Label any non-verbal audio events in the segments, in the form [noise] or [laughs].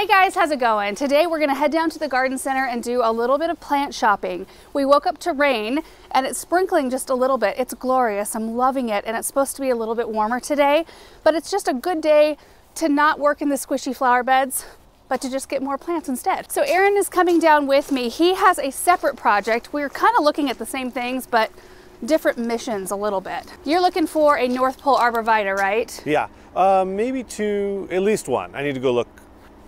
Hey guys, how's it going? Today we're gonna head down to the garden center and do a little bit of plant shopping. We woke up to rain and it's sprinkling just a little bit. It's glorious, I'm loving it, and it's supposed to be a little bit warmer today, but it's just a good day to not work in the squishy flower beds, but to just get more plants instead. So Aaron is coming down with me. He has a separate project. We're kind of looking at the same things, but different missions a little bit. You're looking for a North Pole Arborvitae, right? Yeah, uh, maybe two, at least one. I need to go look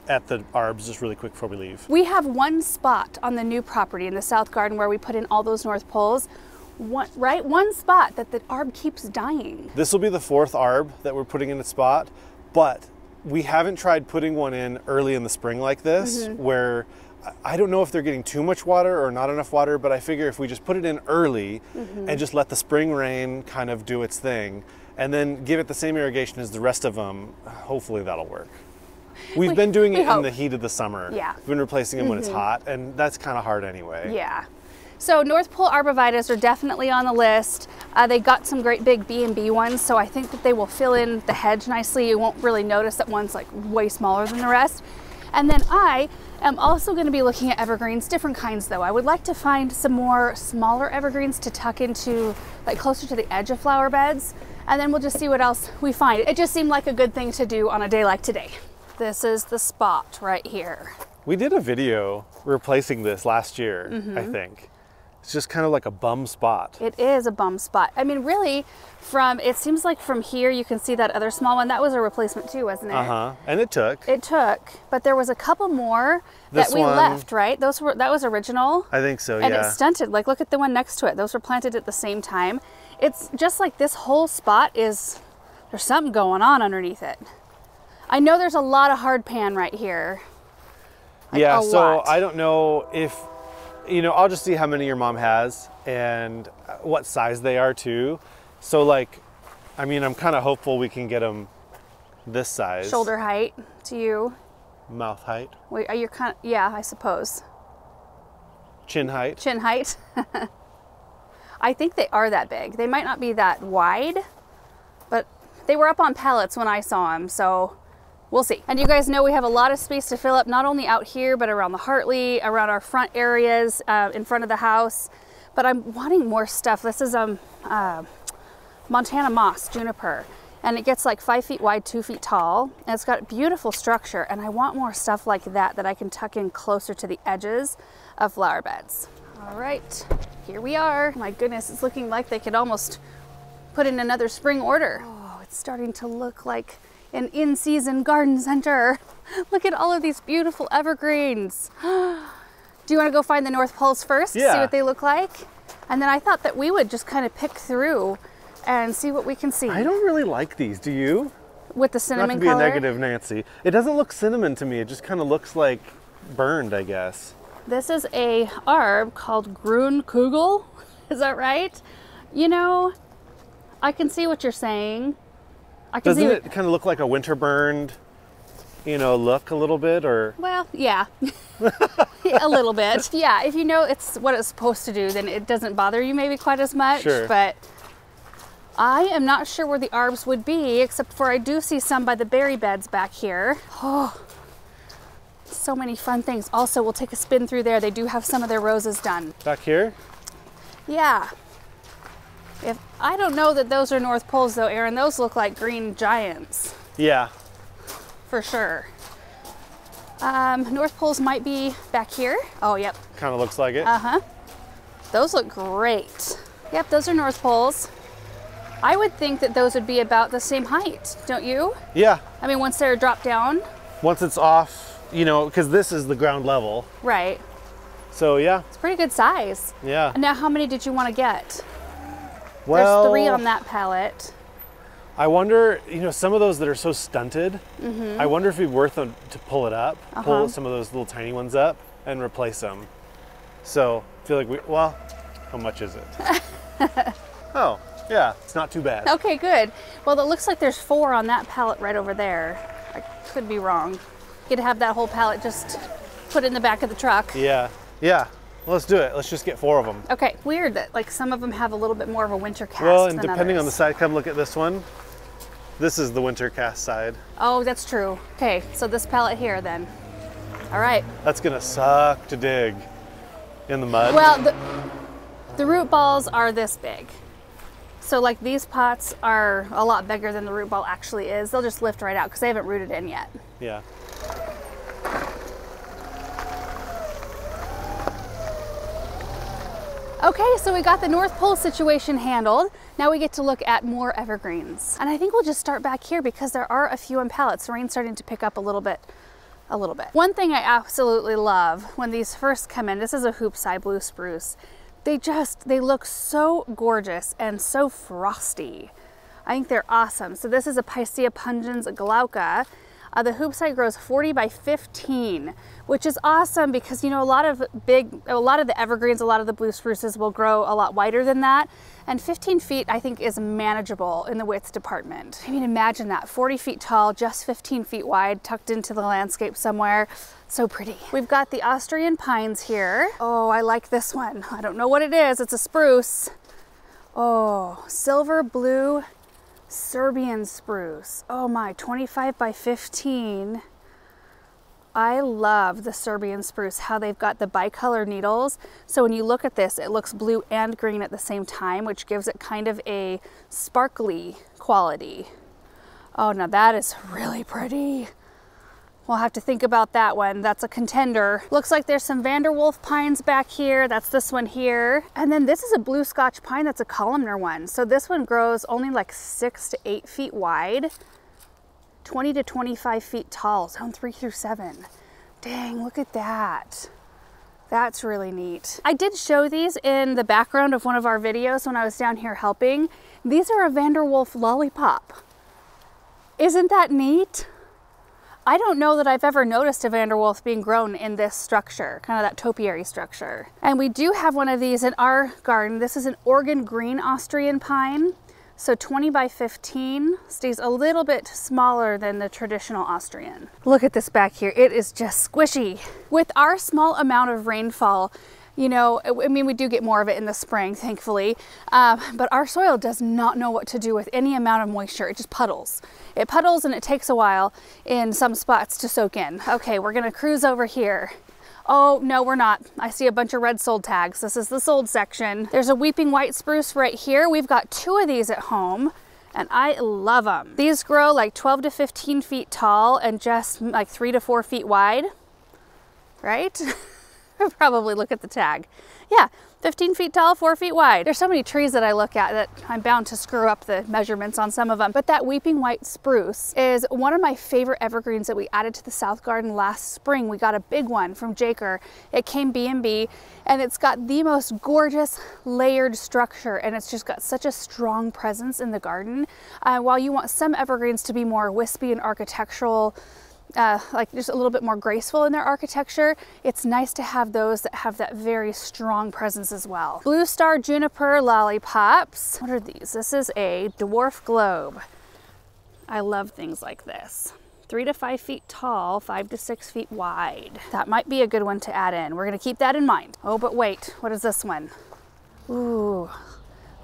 at the arbs just really quick before we leave. We have one spot on the new property in the South Garden where we put in all those North Poles. One, right? One spot that the arb keeps dying. This will be the fourth arb that we're putting in a spot, but we haven't tried putting one in early in the spring like this Mm-hmm. where I don't know if they're getting too much water or not enough water, but I figure if we just put it in early Mm-hmm. and just let the spring rain kind of do its thing and then give it the same irrigation as the rest of them, hopefully that'll work. We've We- been doing we it in the heat of the summer. Yeah. We've been replacing them when it's hot, and that's kind of hard anyway. Yeah. So North Pole Arborvitaes are definitely on the list. Uh, they got some great big B&B ones, so I think that they will fill in the hedge nicely. You won't really notice that one's like way smaller than the rest. And then I am also going to be looking at evergreens, different kinds though. I would like to find some more smaller evergreens to tuck into like closer to the edge of flower beds. And then we'll just see what else we find. It just seemed like a good thing to do on a day like today. This is the spot right here. We did a video replacing this last year, Mm-hmm. I think. It's just kind of like a bum spot. It is a bum spot. I mean, really, from it seems like from here you can see that other small one. That was a replacement too, wasn't it? Uh huh. And it took. It took, but there was a couple more This that we one- left. Right? Those were that was original, I think so, yeah. and yeah. it stunted. Like, look at the one next to it. Those were planted at the same time. It's just like this whole spot is there's something going on underneath it. I know there's a lot of hard pan right here. Like, yeah, so lot. I don't know if, you know, I'll just see how many your mom has and what size they are too. So, like, I mean, I'm kind of hopeful we can get them this size. Shoulder height to you. Mouth height. Wait, are you kind of yeah? I suppose. Chin height. chin height. [laughs] I think they are that big. They might not be that wide, but they were up on pallets when I saw them, so we'll see. And you guys know we have a lot of space to fill up, not only out here, but around the Hartley, around our front areas, uh, in front of the house. But I'm wanting more stuff. This is um, uh, Montana moss, juniper. And it gets like five feet wide, two feet tall. And it's got beautiful structure. And I want more stuff like that that I can tuck in closer to the edges of flower beds. All right, here we are. My goodness, it's looking like they could almost put in another spring order. Oh, it's starting to look like an in-season garden center. Look at all of these beautiful evergreens. [gasps] Do you want to go find the North Poles first? yeah. See what they look like? And then I thought that we would just kind of pick through and see what we can see. I don't really like these. Do you? With the cinnamon Not to be color. a negative, Nancy. It doesn't look cinnamon to me. It just kind of looks like burned, I guess. This is a arb called Grünkugel. [laughs] Is that right? You know, I can see what you're saying. I can Doesn't see it kind of look like a winter burned, you know, look a little bit? Or Well, yeah. [laughs] a little bit. Yeah, if you know it's what it's supposed to do, then it doesn't bother you maybe quite as much. Sure. But I am not sure where the arbs would be, except for I do see some by the berry beds back here. Oh, so many fun things. Also, we'll take a spin through there. They do have some of their roses done. back here? Yeah. If I don't know that those are North Poles though, Aaron, those look like green giants Yeah. for sure. Um, North Poles might be back here. Oh, yep. Kind of looks like it. Uh huh. Those look great. Yep, those are North Poles. I would think that those would be about the same height, don't you? yeah. I mean, once they're dropped down, Once it's off, you know, because this is the ground level. right? So yeah, It's pretty good size. yeah. Now, how many did you want to get? Well, There's three on that pallet. I wonder, you know, some of those that are so stunted. Mm-hmm. I wonder if it'd be worth them to pull it up, Uh-huh. pull some of those little tiny ones up, and replace them. So I feel like we. Well, how much is it? [laughs] oh, yeah, it's not too bad. Okay, good. Well, it looks like there's four on that pallet right over there. I could be wrong. You could have that whole pallet just put in the back of the truck. Yeah, yeah. Let's do it. Let's just get four of them. Okay, weird that like some of them have a little bit more of a winter cast. Well, and depending on the side, come look at this one. This is the winter cast side. Oh, that's true. Okay, so this pallet here then. All right. That's gonna suck to dig in the mud. Well, the, the root balls are this big. So like these pots are a lot bigger than the root ball actually is. They'll just lift right out because they haven't rooted in yet. yeah. Okay, so we got the North Pole situation handled. Now we get to look at more evergreens. And I think we'll just start back here because there are a few in pallets. The rain's starting to pick up a little bit, a little bit. One thing I absolutely love when these first come in, this is a hoopsii blue spruce. They just, they look so gorgeous and so frosty. I think they're awesome. So this is a Picea pungens glauca. Uh, the hoopsii grows 40 by 15, which is awesome because you know a lot of big, a lot of the evergreens, a lot of the blue spruces will grow a lot wider than that. And 15 feet I think is manageable in the width department. I mean imagine that, 40 feet tall, just 15 feet wide, tucked into the landscape somewhere. So pretty. We've got the Austrian pines here. Oh, I like this one. I don't know what it is, it's a spruce. Oh, silver blue Serbian spruce. Oh my, 25 by 15. I love the Serbian spruce, how they've got the bicolor needles. So when you look at this, it looks blue and green at the same time, which gives it kind of a sparkly quality. Oh, now that is really pretty. We'll have to think about that one. That's a contender. Looks like there's some Vanderwolf pines back here. That's this one here. And then this is a blue Scotch pine that's a columnar one. So this one grows only like six to eight feet wide, 20 to 25 feet tall, zone three through seven. Dang, look at that. That's really neat. I did show these in the background of one of our videos when I was down here helping. These are a Vanderwolf lollipop. Isn't that neat? I don't know that I've ever noticed a Vanderwolf being grown in this structure, kind of that topiary structure. And we do have one of these in our garden. This is an Oregon green Austrian pine. So 20 by 15 stays a little bit smaller than the traditional Austrian. Look at this back here. It is just squishy. With our small amount of rainfall, you know, I mean, we do get more of it in the spring, thankfully, um, but our soil does not know what to do with any amount of moisture. It just puddles. It puddles and it takes a while in some spots to soak in. Okay, we're gonna cruise over here. Oh, no, we're not. I see a bunch of red sold tags. This is the sold section. There's a weeping white spruce right here. We've got two of these at home and I love them. These grow like 12 to 15 feet tall and just like three to four feet wide, right? [laughs] [laughs] probably look at the tag. Yeah, 15 feet tall, four feet wide. There's so many trees that I look at that I'm bound to screw up the measurements on some of them. But that weeping white spruce is one of my favorite evergreens that we added to the South Garden last spring. We got a big one from Jaker. It came B&B and it's got the most gorgeous layered structure and it's just got such a strong presence in the garden. Uh, while you want some evergreens to be more wispy and architectural, uh, like just a little bit more graceful in their architecture, it's nice to have those that have that very strong presence as well. Blue Star Juniper Lollipops. What are these? This is a dwarf globe. I love things like this. Three to five feet tall, five to six feet wide. That might be a good one to add in. We're gonna keep that in mind. Oh, but wait, what is this one? Ooh,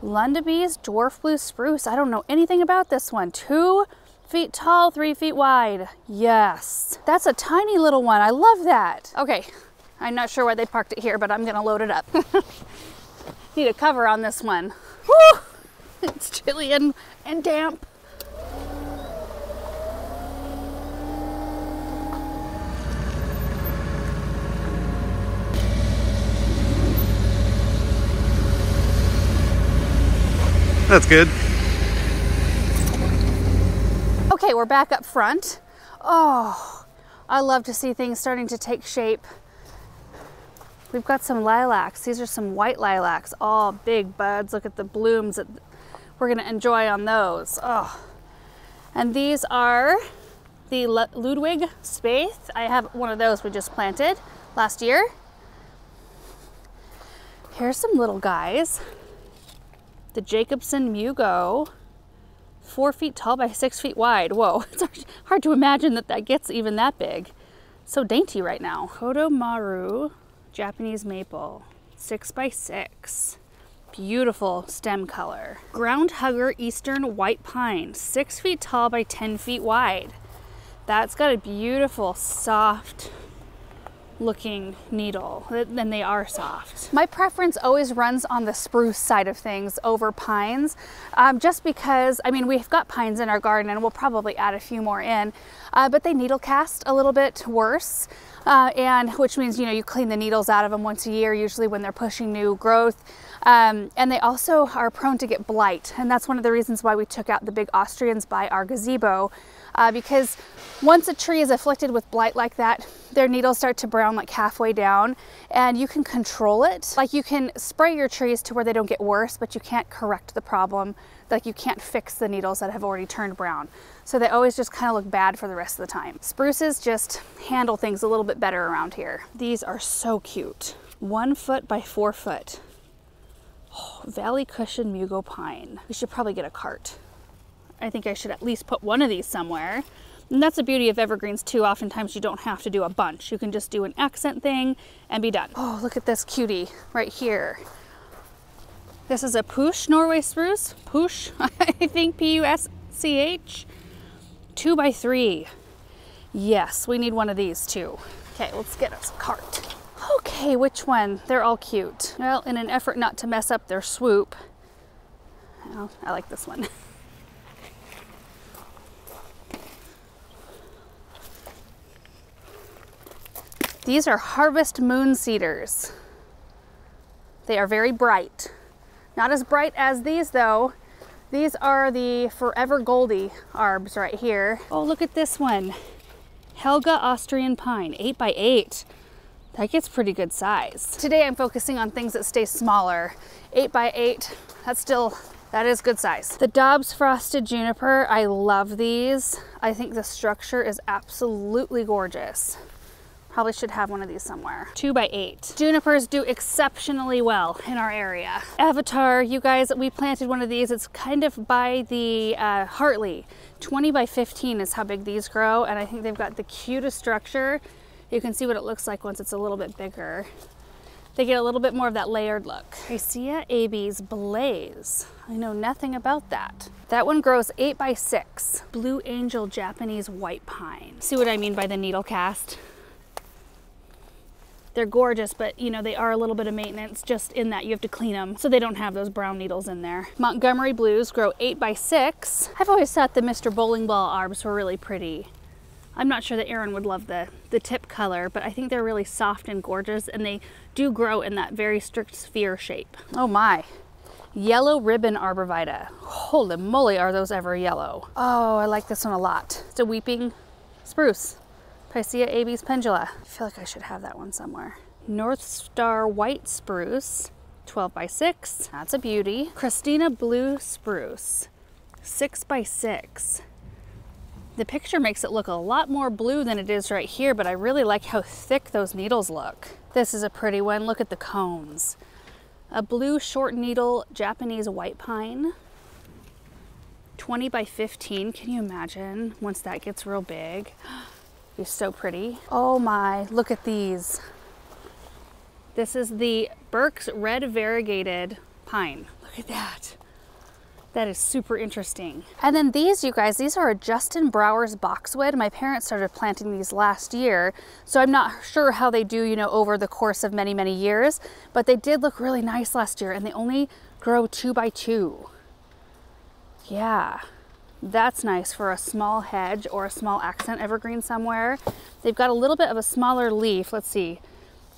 Lundeby's Dwarf Blue Spruce. I don't know anything about this one. Two feet tall, three feet wide. Yes, that's a tiny little one. I love that. Okay, I'm not sure why they parked it here, but I'm gonna load it up. [laughs] Need a cover on this one. Whew! [laughs] It's chilly and, and damp. That's good. Okay, we're back up front. Oh, I love to see things starting to take shape. We've got some lilacs. These are some white lilacs, all big buds. Look at the blooms that we're gonna enjoy on those. Oh, and these are the Ludwig Spaeth. I have one of those we just planted last year. Here's some little guys. The Jakobsen Mugo four feet tall by six feet wide. Whoa, [laughs] it's hard to imagine that that gets even that big. So dainty right now. Kodomaru Japanese maple, six by six. Beautiful stem color. Ground hugger eastern white pine, six feet tall by 10 feet wide. That's got a beautiful, soft looking needle and they are soft. My preference always runs on the spruce side of things over pines um, just because I mean we've got pines in our garden and we'll probably add a few more in uh, but they needle cast a little bit worse uh, and which means you know you clean the needles out of them once a year usually when they're pushing new growth um, and they also are prone to get blight and that's one of the reasons why we took out the big Austrians by our gazebo uh, because once a tree is afflicted with blight like that, their needles start to brown like halfway down and you can control it. Like you can spray your trees to where they don't get worse, but you can't correct the problem. Like you can't fix the needles that have already turned brown. So they always just kind of look bad for the rest of the time. Spruces just handle things a little bit better around here. These are so cute. One foot by four foot. Oh, Valley Cushion Mugo Pine. We should probably get a cart. I think I should at least put one of these somewhere. And that's the beauty of evergreens too. Oftentimes you don't have to do a bunch. You can just do an accent thing and be done. Oh, look at this cutie right here. This is a Pusch Norway spruce. Pusch, [laughs] I think P-U-S-C-H. Two by three. Yes, we need one of these too. Okay, let's get us a cart. Okay, which one? They're all cute. Well, in an effort not to mess up their swoop, well, I like this one. [laughs] These are harvest moon cedars. They are very bright. Not as bright as these though. These are the Forever Goldie arbs right here. Oh, look at this one. Helga Austrian Pine, eight by eight. That gets pretty good size. Today I'm focusing on things that stay smaller. Eight by eight, that's still, that is good size. The Dobbs Frosted Juniper, I love these. I think the structure is absolutely gorgeous. Probably should have one of these somewhere. Two by eight. Junipers do exceptionally well in our area. Avatar, you guys, we planted one of these. It's kind of by the uh, Hartley. 20 by 15 is how big these grow. And I think they've got the cutest structure. You can see what it looks like once it's a little bit bigger. They get a little bit more of that layered look. Picea abies blaze. I know nothing about that. That one grows eight by six. Blue Angel Japanese white pine. See what I mean by the needle cast? They're gorgeous, but you know, they are a little bit of maintenance just in that you have to clean them so they don't have those brown needles in there. Montgomery Blues grow eight by six. I've always thought the Mr. Bowling Ball arbs were really pretty. I'm not sure that Aaron would love the, the tip color, but I think they're really soft and gorgeous and they do grow in that very strict sphere shape. Oh my. Yellow ribbon arborvitae. Holy moly, are those ever yellow. Oh, I like this one a lot. It's a weeping spruce. Picea abies pendula. I feel like I should have that one somewhere. North Star White Spruce, 12 by 6. That's a beauty. Christina Blue Spruce, 6 by 6. The picture makes it look a lot more blue than it is right here, but I really like how thick those needles look. This is a pretty one. Look at the cones. A blue short needle Japanese white pine. 20 by 15. Can you imagine once that gets real big? [gasps] He's so pretty. Oh my, look at these. This is the Burke's Red Variegated Pine. Look at that. That is super interesting. And then these, you guys, these are a Justin Brouwers boxwood. My parents started planting these last year, so I'm not sure how they do, you know, over the course of many, many years, but they did look really nice last year and they only grow two by two. Yeah. That's nice for a small hedge or a small accent evergreen somewhere. They've got a little bit of a smaller leaf. Let's see.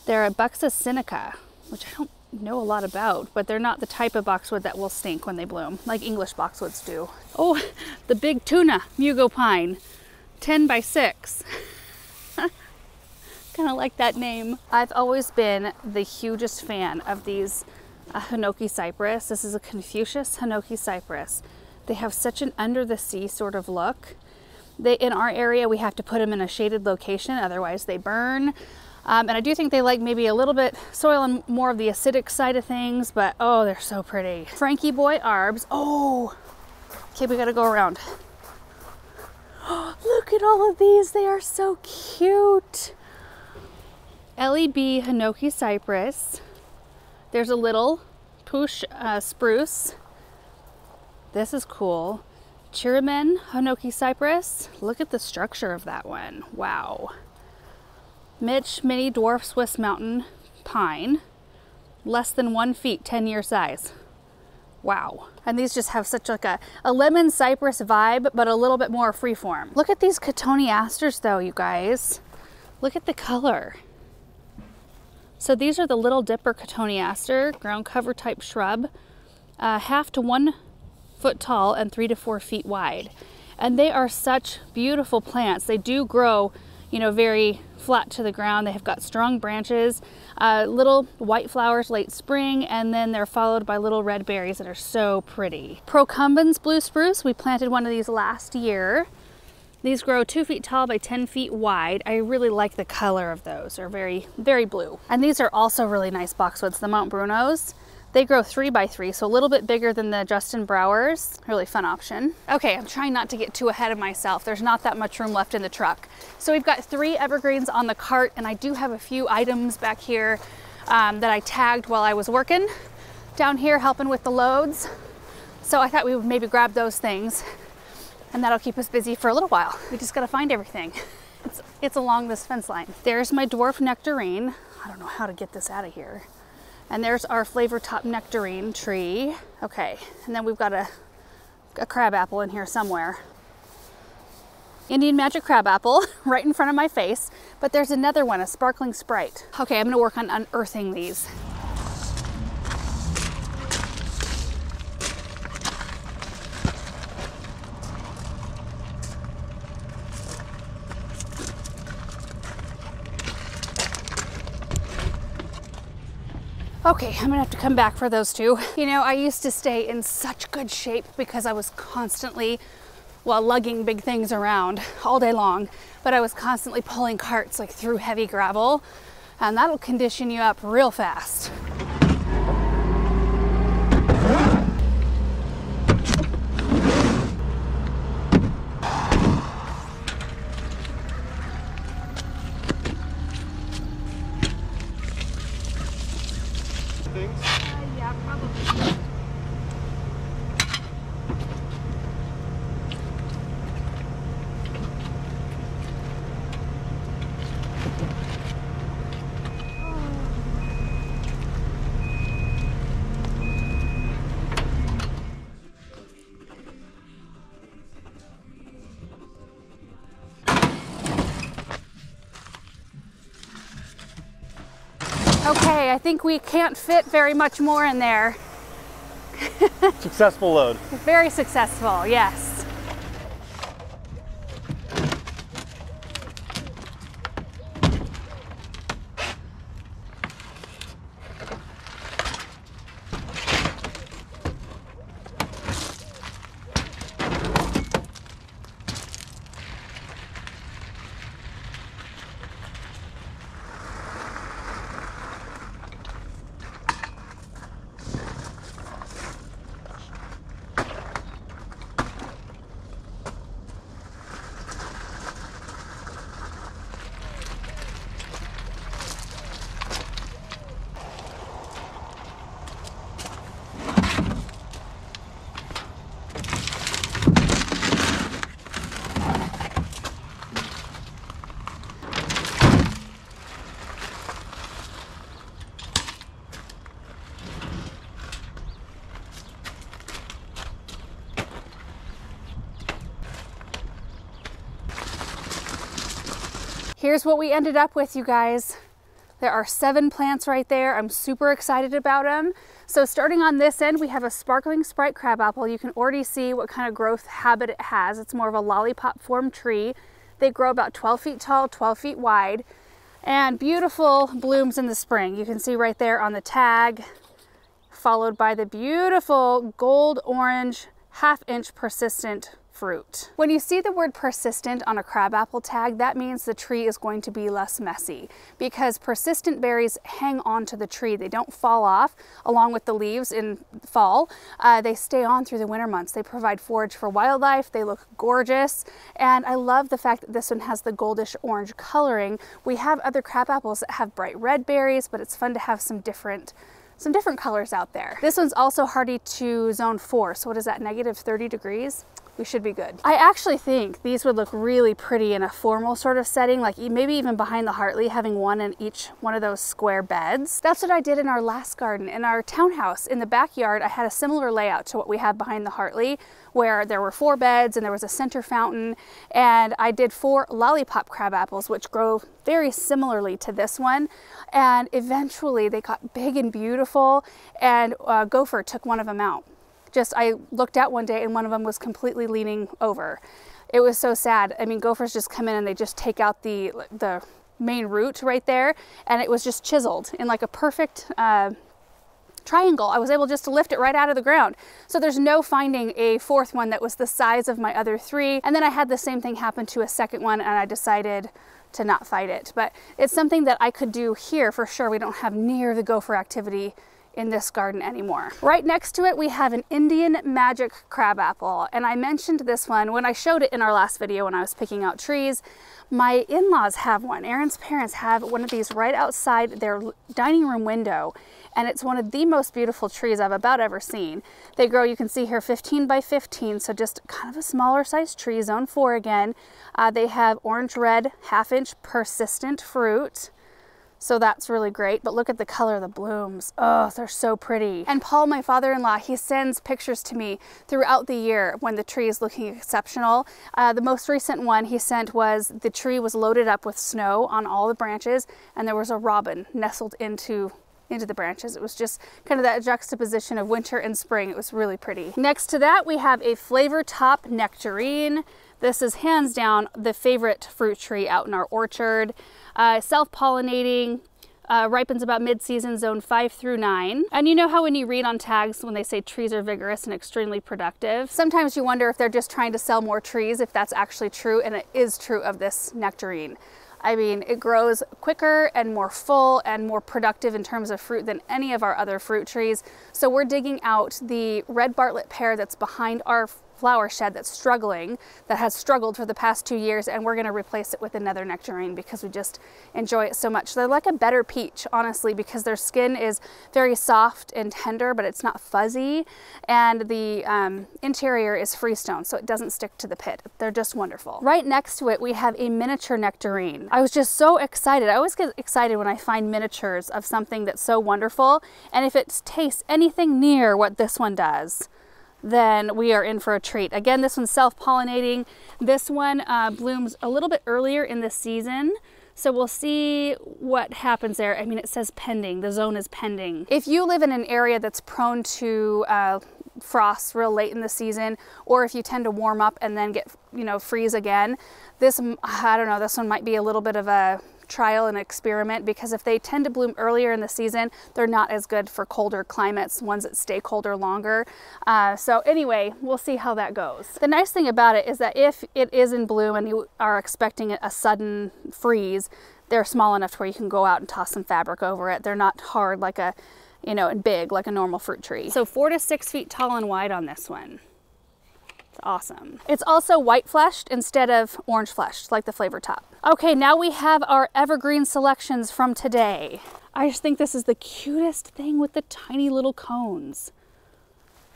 They're a Buxus sinica, which I don't know a lot about, but they're not the type of boxwood that will stink when they bloom, like English boxwoods do. Oh, [laughs] the big tuna, Mugo pine, 10 by 6. [laughs] kind of like that name. I've always been the hugest fan of these uh, Hinoki cypress. This is a Confucius Hinoki cypress. They have such an under the sea sort of look. They, in our area, we have to put them in a shaded location, otherwise they burn. Um, and I do think they like maybe a little bit soil and more of the acidic side of things, but oh, they're so pretty. Frankie Boy Arbs. Oh, okay, we gotta go around. [gasps] look at all of these. They are so cute. LEB Hinoki Cypress. There's a little Pusch uh, spruce. This is cool. Chirimen Hinoki Cypress. Look at the structure of that one. Wow. Mitsch Mini Dwarf Swiss Mountain Pine, less than one feet, 10 year size. Wow. And these just have such like a, a lemon cypress vibe, but a little bit more freeform. Look at these cotoneasters though, you guys. Look at the color. So these are the Little Dipper cotoneaster, ground cover type shrub, uh, half to one foot tall and three to four feet wide. And they are such beautiful plants. They do grow, you know, very flat to the ground. They have got strong branches, uh, little white flowers late spring, and then they're followed by little red berries that are so pretty. Procumbens blue spruce, we planted one of these last year. These grow two feet tall by 10 feet wide. I really like the color of those. They're very, very blue. And these are also really nice boxwoods, the Mount Brunos. They grow three by three, so a little bit bigger than the Justin Brouwers. Really fun option. Okay, I'm trying not to get too ahead of myself. There's not that much room left in the truck. So we've got three evergreens on the cart, and I do have a few items back here um, that I tagged while I was working down here helping with the loads. So I thought we would maybe grab those things and that'll keep us busy for a little while. We just gotta find everything. [laughs] It's, it's along this fence line. There's my dwarf nectarine. I don't know how to get this out of here. And there's our flavor top nectarine tree. Okay, and then we've got a, a crab apple in here somewhere. Indian Magic Crab Apple [laughs] right in front of my face, but there's another one, a Sparkling Sprite. Okay, I'm gonna work on unearthing these. Okay, I'm gonna have to come back for those two. [laughs] You know, I used to stay in such good shape because I was constantly, well, lugging big things around all day long, but I was constantly pulling carts like through heavy gravel, and that'll condition you up real fast. Okay, I think we can't fit very much more in there. [laughs] Successful load. Very successful, yes. What we ended up with, you guys. There are seven plants right there. I'm super excited about them. So starting on this end, we have a sparkling Sprite crabapple. You can already see what kind of growth habit it has. It's more of a lollipop form tree. They grow about 12 feet tall, 12 feet wide, and beautiful blooms in the spring. You can see right there on the tag, followed by the beautiful gold orange half inch persistent fruit. When you see the word persistent on a crabapple tag, that means the tree is going to be less messy because persistent berries hang on to the tree. They don't fall off along with the leaves in fall. Uh, they stay on through the winter months. They provide forage for wildlife. They look gorgeous. And I love the fact that this one has the goldish orange coloring. We have other crabapples that have bright red berries, but it's fun to have some different some different colors out there. This one's also hardy to zone four. So what is that, negative 30 degrees? We should be good. I actually think these would look really pretty in a formal sort of setting, like maybe even behind the Hartley, having one in each one of those square beds. That's what I did in our last garden. In our townhouse, in the backyard, I had a similar layout to what we have behind the Hartley, where there were four beds and there was a center fountain, and I did four lollipop crab apples, which grow very similarly to this one. And eventually they got big and beautiful, and uh, Gopher took one of them out just I looked out one day and one of them was completely leaning over. It was so sad. I mean, gophers just come in and they just take out the the main root right there, and it was just chiseled in like a perfect uh, triangle. I was able just to lift it right out of the ground. So there's no finding a fourth one that was the size of my other three. And then I had the same thing happen to a second one, and I decided to not fight it. But it's something that I could do here for sure. We don't have near the gopher activity in this garden anymore. Right next to it, we have an Indian Magic Crabapple. And I mentioned this one when I showed it in our last video when I was picking out trees. My in-laws have one. Aaron's parents have one of these right outside their dining room window. And it's one of the most beautiful trees I've about ever seen. They grow, you can see here, 15 by 15, so just kind of a smaller size tree, zone four again. Uh, they have orange-red, half-inch persistent fruit. So that's really great. But look at the color of the blooms. Oh, they're so pretty. And Paul, my father-in-law, he sends pictures to me throughout the year when the tree is looking exceptional. Uh, the most recent one he sent was the tree was loaded up with snow on all the branches and there was a robin nestled into into the branches. It was just kind of that juxtaposition of winter and spring. It was really pretty. Next to that, we have a flavor top nectarine. This is hands down the favorite fruit tree out in our orchard. Uh, Self-pollinating, uh, ripens about mid-season zone 5 through 9. And you know how when you read on tags when they say trees are vigorous and extremely productive, sometimes you wonder if they're just trying to sell more trees, if that's actually true, and it is true of this nectarine. I mean, it grows quicker and more full and more productive in terms of fruit than any of our other fruit trees. So we're digging out the red Bartlett pear that's behind our flower shed that's struggling, that has struggled for the past two years, and we're gonna replace it with another nectarine because we just enjoy it so much. They're like a better peach, honestly, because their skin is very soft and tender, but it's not fuzzy, and the um, interior is freestone, so it doesn't stick to the pit. They're just wonderful. Right next to it, we have a miniature nectarine. I was just so excited. I always get excited when I find miniatures of something that's so wonderful, and if it tastes anything near what this one does, then we are in for a treat. Again, this one's self-pollinating. This one uh, blooms a little bit earlier in the season. So we'll see what happens there. I mean, it says pending, the zone is pending. If you live in an area that's prone to uh, frost real late in the season, or if you tend to warm up and then get, you know, freeze again, this, I don't know, this one might be a little bit of a trial and experiment because if they tend to bloom earlier in the season, they're not as good for colder climates, ones that stay colder longer. Uh, so anyway, we'll see how that goes. The nice thing about it is that if it is in bloom and you are expecting a sudden freeze, they're small enough to where you can go out and toss some fabric over it. They're not hard like a, you know, and big like a normal fruit tree. So four to six feet tall and wide on this one awesome. It's also white fleshed instead of orange fleshed like the flavor top. Okay, now we have our evergreen selections from today. I just think this is the cutest thing with the tiny little cones.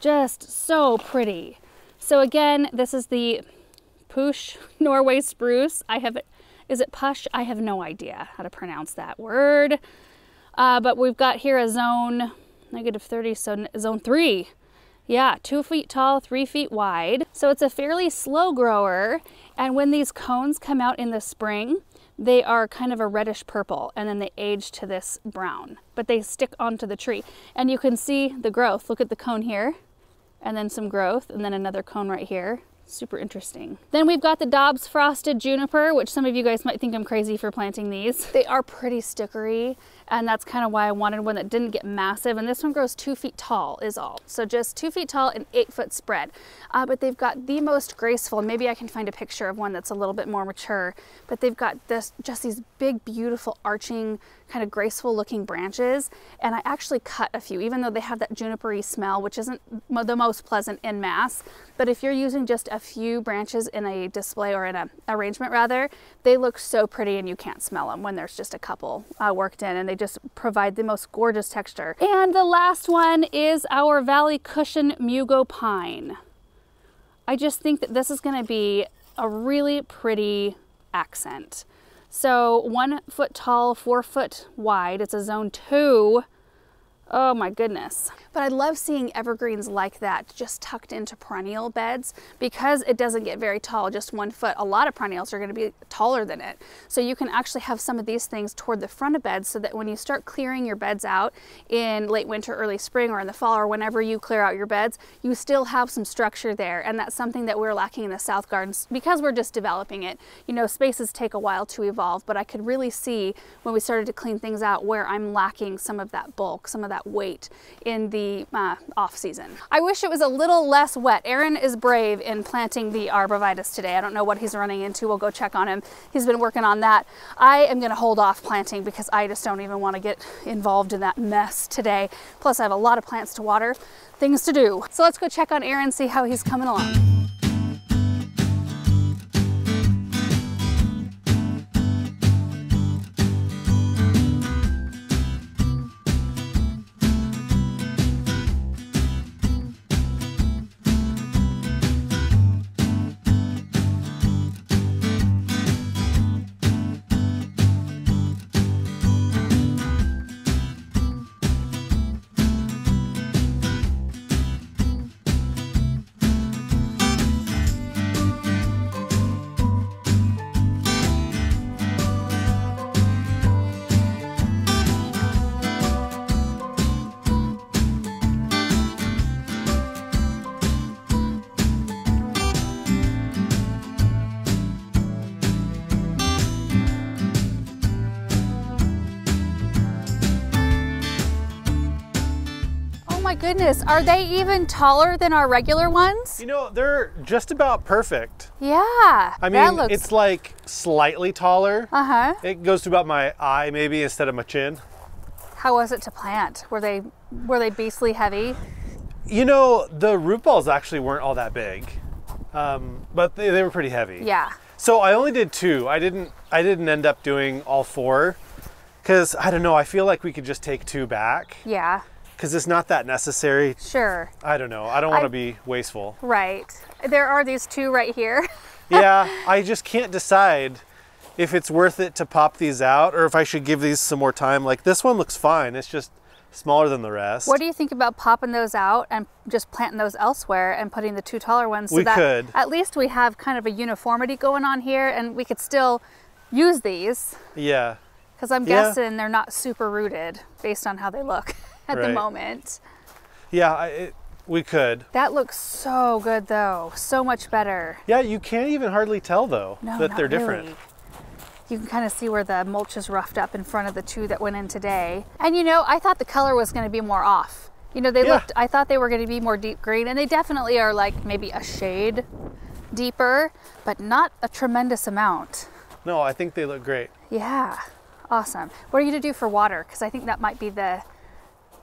Just so pretty. So again, this is the Push [laughs] Norway spruce. I have, is it Push? I have no idea how to pronounce that word. Uh, but we've got here a zone, negative 30, so zone three. Yeah, two feet tall, three feet wide. So it's a fairly slow grower. And when these cones come out in the spring, they are kind of a reddish purple and then they age to this brown, but they stick onto the tree. And you can see the growth. Look at the cone here and then some growth and then another cone right here. Super interesting. Then we've got the Dobbs Frosted Juniper, which some of you guys might think I'm crazy for planting these. They are pretty stickery and that's kind of why I wanted one that didn't get massive. And this one grows two feet tall is all. So just two feet tall and eight foot spread. Uh, but they've got the most graceful, maybe I can find a picture of one that's a little bit more mature, but they've got this just these big, beautiful arching kind of graceful looking branches. And I actually cut a few, even though they have that junipery smell, which isn't the most pleasant in mass. But if you're using just a few branches in a display or in an arrangement rather, they look so pretty and you can't smell them when there's just a couple uh, worked in and they just provide the most gorgeous texture. And the last one is our Valley Cushion Mugo Pine. I just think that this is going to be a really pretty accent. So one foot tall, four foot wide. It's a zone two. Oh my goodness. But I love seeing evergreens like that just tucked into perennial beds because it doesn't get very tall, just one foot. A lot of perennials are gonna be taller than it. So you can actually have some of these things toward the front of beds so that when you start clearing your beds out in late winter, early spring, or in the fall, or whenever you clear out your beds, you still have some structure there. And that's something that we're lacking in the South Gardens because we're just developing it. You know, spaces take a while to evolve, but I could really see when we started to clean things out where I'm lacking some of that bulk, some of that weight in the uh, off season. I wish it was a little less wet. Aaron is brave in planting the arborvitae today. I don't know what he's running into. We'll go check on him. He's been working on that. I am gonna hold off planting because I just don't even wanna get involved in that mess today. Plus I have a lot of plants to water, things to do. So let's go check on Aaron, see how he's coming along. Goodness. Are they even taller than our regular ones? You know, they're just about perfect. Yeah. I mean, looks... it's like slightly taller. Uh huh. It goes to about my eye maybe instead of my chin. How was it to plant? Were they were they beastly heavy? You know, the root balls actually weren't all that big, um, but they, they were pretty heavy. Yeah. So I only did two. I didn't. I didn't end up doing all four, because I don't know. I feel like we could just take two back. Yeah because it's not that necessary. Sure. I don't know. I don't want to be wasteful. Right. There are these two right here. [laughs] yeah, I just can't decide if it's worth it to pop these out or if I should give these some more time. Like this one looks fine. It's just smaller than the rest. What do you think about popping those out and just planting those elsewhere and putting the two taller ones so we that could. at least we have kind of a uniformity going on here and we could still use these. Yeah. Because I'm yeah. guessing they're not super rooted based on how they look. [laughs] at right. the moment. Yeah, it, we could. That looks so good though. So much better. Yeah, you can't even hardly tell though no, that they're different. Really. You can kind of see where the mulch is roughed up in front of the two that went in today. And you know, I thought the color was going to be more off. You know, they yeah. looked, I thought they were going to be more deep green, and they definitely are like maybe a shade deeper, but not a tremendous amount. No, I think they look great. Yeah, awesome. What are you going to do for water? Because I think that might be the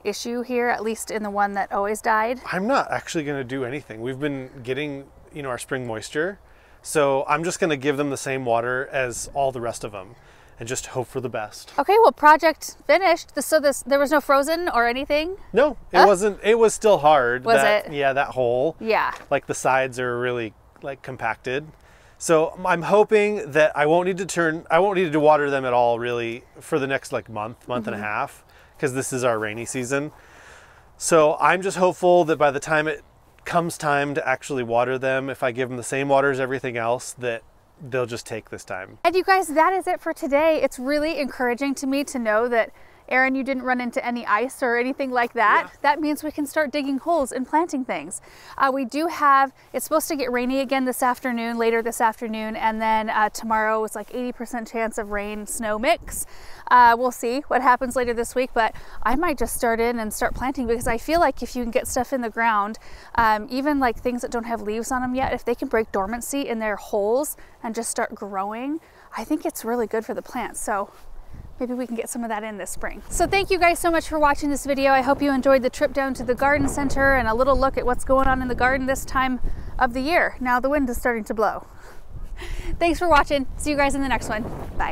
issue here, at least in the one that always died? I'm not actually going to do anything. We've been getting, you know, our spring moisture. So I'm just going to give them the same water as all the rest of them and just hope for the best. Okay, well, project finished. So this there was no frozen or anything? No, it wasn't. It was still hard. Was that, it? Yeah, that hole. Yeah. Like the sides are really like compacted. So I'm hoping that I won't need to turn, I won't need to water them at all really for the next like month, month mm-hmm. and a mm-hmm. half because this is our rainy season. So I'm just hopeful that by the time it comes time to actually water them, if I give them the same water as everything else, that they'll just take this time. And you guys, that is it for today. It's really encouraging to me to know that Aaron, you didn't run into any ice or anything like that. Yeah. That means we can start digging holes and planting things. Uh, we do have, it's supposed to get rainy again this afternoon, later this afternoon, and then uh, tomorrow it's like 80% chance of rain snow mix. Uh, we'll see what happens later this week, but I might just start in and start planting because I feel like if you can get stuff in the ground, um, even like things that don't have leaves on them yet, if they can break dormancy in their holes and just start growing, I think it's really good for the plants. So maybe we can get some of that in this spring. So thank you guys so much for watching this video. I hope you enjoyed the trip down to the garden center and a little look at what's going on in the garden this time of the year. Now the wind is starting to blow. [laughs] Thanks for watching. See you guys in the next one. Bye.